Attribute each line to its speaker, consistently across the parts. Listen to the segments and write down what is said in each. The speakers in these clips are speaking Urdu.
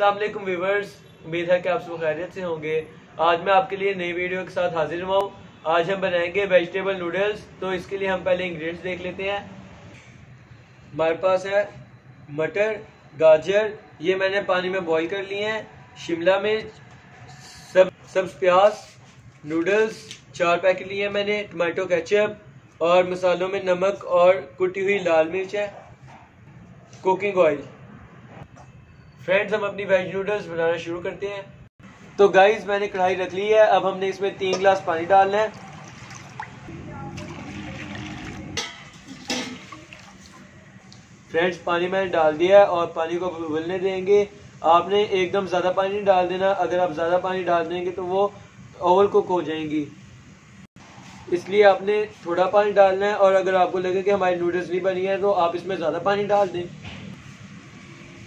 Speaker 1: السلام علیکم ویورز، امید ہے کہ آپ سب خیریت سے ہوں گے۔ آج میں آپ کے لیے نئی ویڈیو کے ساتھ حاضر ہوا ہوں۔ آج ہم بنائیں گے ویجیٹیبل نوڈلز تو اس کے لیے ہم پہلے انگریڈینٹس دیکھ لیتے ہیں۔ ہمارے پاس ہے مٹر، گاجر، یہ میں نے پانی میں بوائل کر لیے ہیں۔ شملہ مرچ، سب، سبز پیاز نوڈلز چار پیکٹ لیے ہیں میں نے ٹماٹو کیچپ اور مسالوں میں نمک اور کٹی ہوئی لال مرچ ہے۔ کوکنگ آئل فرینڈز ہم اپنی ویج نوڈلز بنانا شروع کرتے ہیں۔ تو گائز میں نے کڑھائی رکھ لی ہے۔ اب ہم نے اس میں تین گلاس پانی ڈالنا ہے۔ فرینڈز پانی میں نے ڈال دیا ہے اور پانی کو ابلنے دیں گے۔ آپ نے ایک دم زیادہ پانی نہیں ڈال دینا۔ اگر آپ زیادہ پانی ڈال دیں گے تو وہ اوول کوک ہو جائیں گی۔ اس لیے آپ نے تھوڑا پانی ڈالنا ہے اور اگر آپ کو لگے کہ ہماری نوڈلز نہیں بنی ہے تو آپ اس میں زیادہ پانی ڈال دیں۔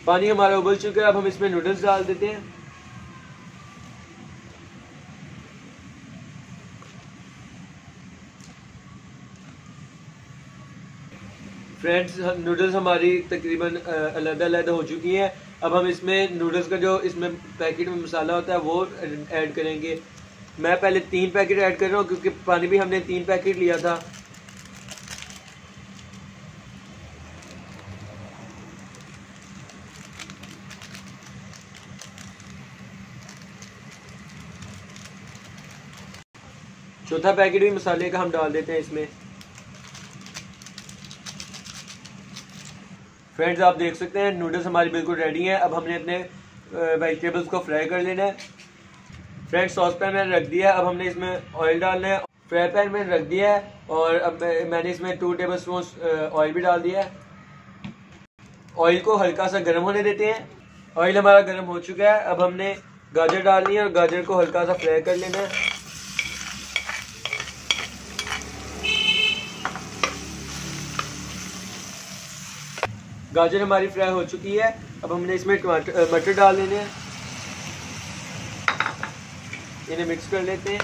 Speaker 1: پانی ہمارا ابل چکا ہے، اب ہم اس میں نوڈلز ڈال دیتے ہیں۔ فرینڈز نوڈلز ہماری تقریباً علیحدہ علیحدہ ہو چکی ہیں۔ اب ہم اس میں نوڈلز کا جو اس میں پیکٹ میں مسالہ ہوتا ہے، وہ ایڈ کریں گے۔ میں پہلے تین پیکٹ ایڈ کر رہا ہوں، کیونکہ پانی بھی ہم نے تین پیکٹ لیا تھا۔ چوتھا پیکٹ بھی مسالے کا ہم ڈال دیتے ہیں اس میں۔ فرینڈز آپ دیکھ سکتے ہیں نوڈلز ہماری بالکل ریڈی ہیں۔ اب ہم نے اپنے ویجیٹیبلز کو فرائی کر لینا ہے۔ فرینڈ سوس پین میں رکھ دیا ہے۔ اب ہم نے اس میں آئل ڈالنا ہے۔ فرائی پین میں رکھ دیا ہے۔ اور اب میں نے اس میں ٹو ٹیبل اسپونس آئل بھی ڈال دیا ہے۔ آئل کو ہلکا سا گرم ہونے دیتے ہیں۔ آئل ہمارا گرم ہو چکا ہے۔ اب ہم نے گاجر ڈالنی ہے اور گاجر کو ہلکا سا فرائی کر لینا ہے۔ گاجر ہماری فرائی ہو چکی ہے۔ اب ہم نے اس میں مٹر ڈال لینے ہیں۔ انہیں مکس کر لیتے ہیں۔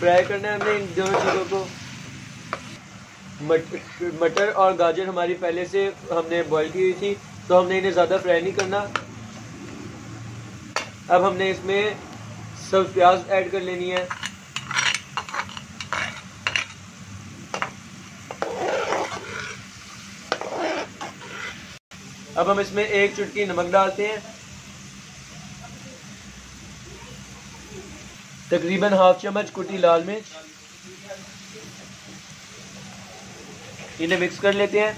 Speaker 1: فرائی کرنا ہے ہم نے ان دونوں چیزوں کو۔ مٹر اور گاجر ہماری پہلے سے ہم نے بوائل کی ہوئی تھی، تو ہم نے انہیں زیادہ فرائی نہیں کرنا۔ اب ہم نے اس میں سب پیاز ایڈ کر لینی ہے۔ اب ہم اس میں ایک چٹکی نمک ڈالتے ہیں۔ تقریباً ہاف چمچ کٹی لال مرچ۔ انہیں مکس کر لیتے ہیں۔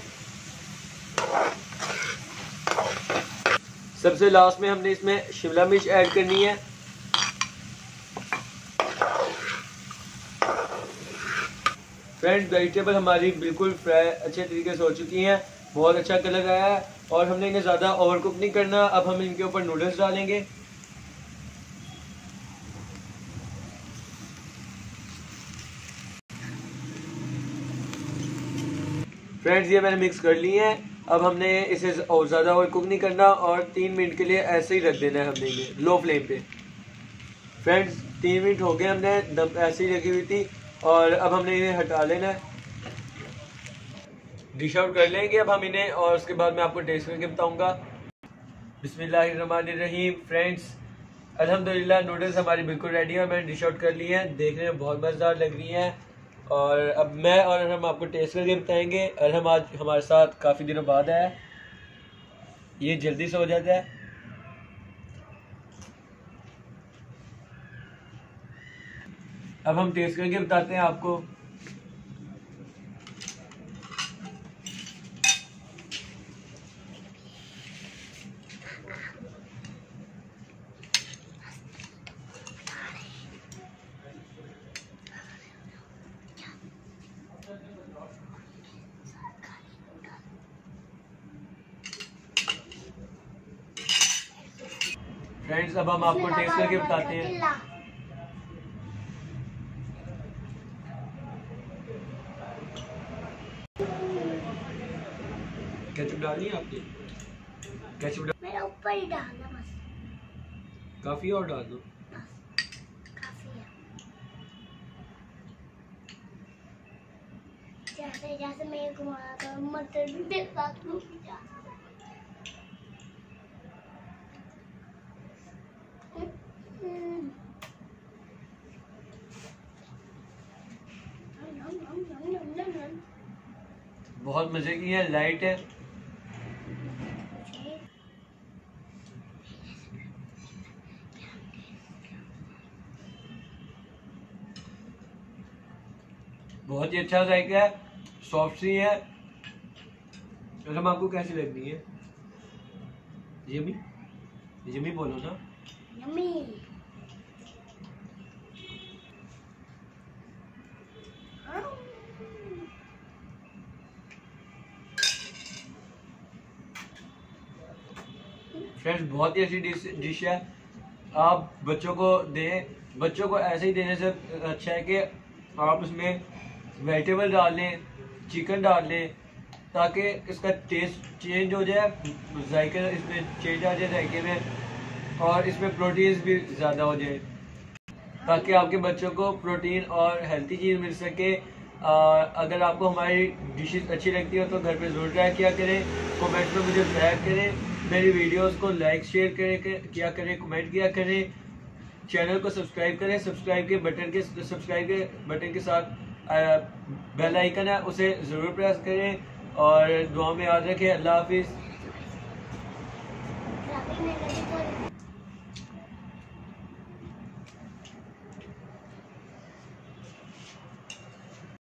Speaker 1: سب سے لاسٹ میں ہم نے اس میں شملہ مرچ ایڈ کرنی ہے۔ فرینڈ ویجیٹیبل ہماری بالکل فرائی اچھے طریقے سے ہو چکی ہیں۔ بہت اچھا کلر آیا ہے۔ اور ہم نے انہیں زیادہ اوور کوک نہیں کرنا، اب ہم ان کے اوپر نوڈلز ڈالیں گے۔ فرینڈز یہ میں نے مکس کر لی ہیں۔ اب ہم نے اسے اور زیادہ اوور کوک نہیں کرنا اور تین منٹ کے لیے ایسے ہی رکھ دینا ہے ہم نے لو فلیم پہ۔ فرینڈز تین منٹ ہو گئے ہم نے، دم ایسے ہی رکھی ہوئی تھی اور اب ہم نے انہیں ہٹا لینا ہے۔ ڈش آؤٹ کر لیں گے، اب ہم انہیں اور اس کے بعد میں آپ کو ٹیسٹ کر کے بتاؤں گا۔ بسم اللہ الرحمن الرحیم فرینڈس الحمدللہ نوڈلز ہماری بالکل ریڈی ہیں، میں نے ڈش آؤٹ کر لی ہیں۔ دیکھنے میں بہت مزیدار لگ رہی ہیں۔ اور اب میں اور ہم آپ کو ٹیسٹ کر کے بتائیں گے۔ ارحم آج ہمارے ساتھ کافی دنوں بعد ہے۔ یہ جلدی سے ہو جاتا ہے۔ اب ہم ٹیسٹ کر کے بتاتے ہیں آپ کو۔ فرینڈز اب ہم آپ کو ٹیسٹ کر کے بتاتے ہیں. کیچپ ڈالنی ہے آپ نے کیچپ
Speaker 2: میرا اوپر ہی ڈالنا بس
Speaker 1: کافی اور ڈال دو
Speaker 2: جیسے جیسے میں گھما کر مٹر بھی دیکھا تو
Speaker 1: بہت مزے کی ہے لائٹ ہے۔ بہت ہی اچھا ذائقہ ہے سافٹ سی ہے۔ اچھا، رم آپ کو کیسی لگ رہی ہے؟ یمی؟ یمی بولو نا۔
Speaker 2: یمی
Speaker 1: فرینڈس بہت ہی اچھی ڈش ہے۔ آپ بچوں کو دیں۔ بچوں کو ایسے ہی دینے سے اچھا ہے کہ آپ اس میں ویجیٹیبل ڈال لیں چکن ڈال لیں، تاکہ اس کا ٹیسٹ چینج ہو جائے، ذائقے اس میں چینج آ جائے ذائقے میں، اور اس میں پروٹینز بھی زیادہ ہو جائے۔ تاکہ آپ کے بچوں کو پروٹین اور ہیلتھی چیز مل سکے۔ اگر آپ کو ہماری ڈشز اچھی لگتی ہو تو گھر پہ ضرور ٹرائی کیا کریں۔ کومنٹ میں مجھے ٹیگ کریں۔ میری ویڈیوز کو لائک، شیئر کریں کیا کریں کمنٹ کیا کریں چینل کو سبسکرائب کریں سبسکرائب کے بٹن کے، سبسکرائب کے بٹن کے ساتھ بیل آئیکن ہے، اسے ضرور پریس کریں اور دعا میں یاد رکھیں، اللہ حافظ۔